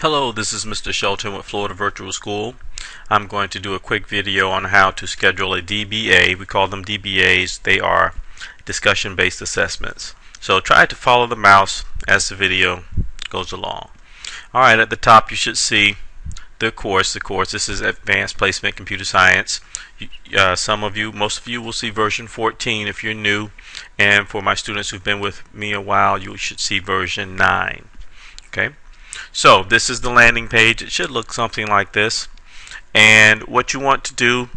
Hello, this is Mr. Shelton with Florida Virtual School. I'm going to do a quick video on how to schedule a DBA. We call them DBAs. They are discussion-based assessments. So try to follow the mouse as the video goes along. Alright, at the top you should see the course. The course, this is Advanced Placement Computer Science. Uh, some of you, most of you will see version 14 if you're new. And for my students who've been with me a while, you should see version 9. Okay. So this is the landing page. It should look something like this. And what you want to do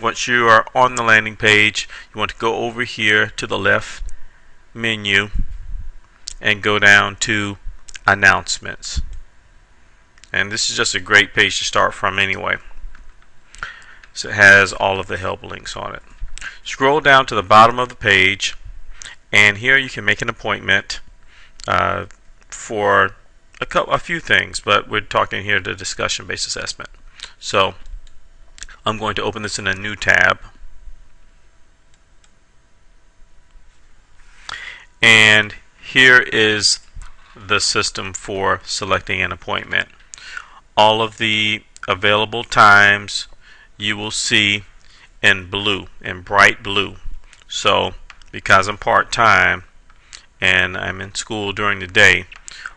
once you are on the landing page, you want to go over here to the left menu and go down to announcements. And this is just a great page to start from anyway. So it has all of the help links on it. Scroll down to the bottom of the page and here you can make an appointment uh, for a, couple, a few things, but we're talking here the discussion-based assessment. So I'm going to open this in a new tab. And here is the system for selecting an appointment. All of the available times you will see in blue, in bright blue. So because I'm part-time and I'm in school during the day,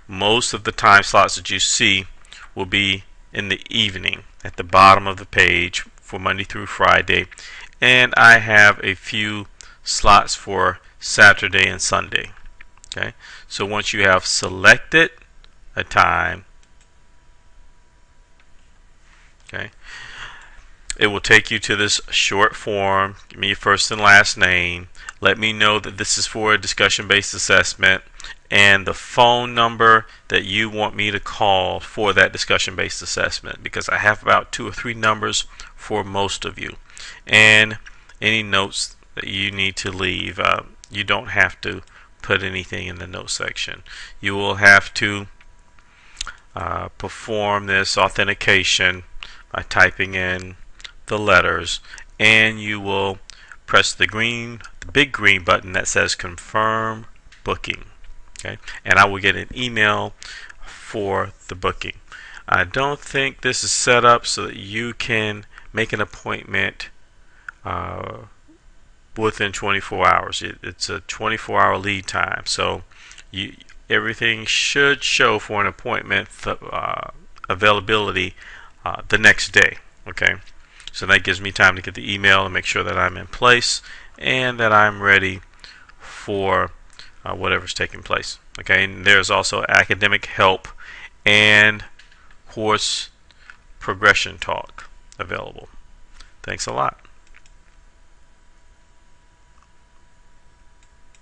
most of the time slots that you see will be in the evening at the bottom of the page for Monday through Friday. And I have a few slots for Saturday and Sunday. Okay? So once you have selected a time okay it will take you to this short form. Give me your first and last name. Let me know that this is for a discussion based assessment and the phone number that you want me to call for that discussion based assessment because I have about two or three numbers for most of you. And any notes that you need to leave uh, you don't have to put anything in the note section. You will have to uh, perform this authentication by typing in the letters and you will press the green the big green button that says confirm booking okay? And I will get an email for the booking. I don't think this is set up so that you can make an appointment uh, within 24 hours. It, it's a 24 hour lead time. So you everything should show for an appointment uh, availability uh, the next day okay? So that gives me time to get the email and make sure that I'm in place and that I'm ready for uh, whatever's taking place. Okay, and there's also academic help and course progression talk available. Thanks a lot.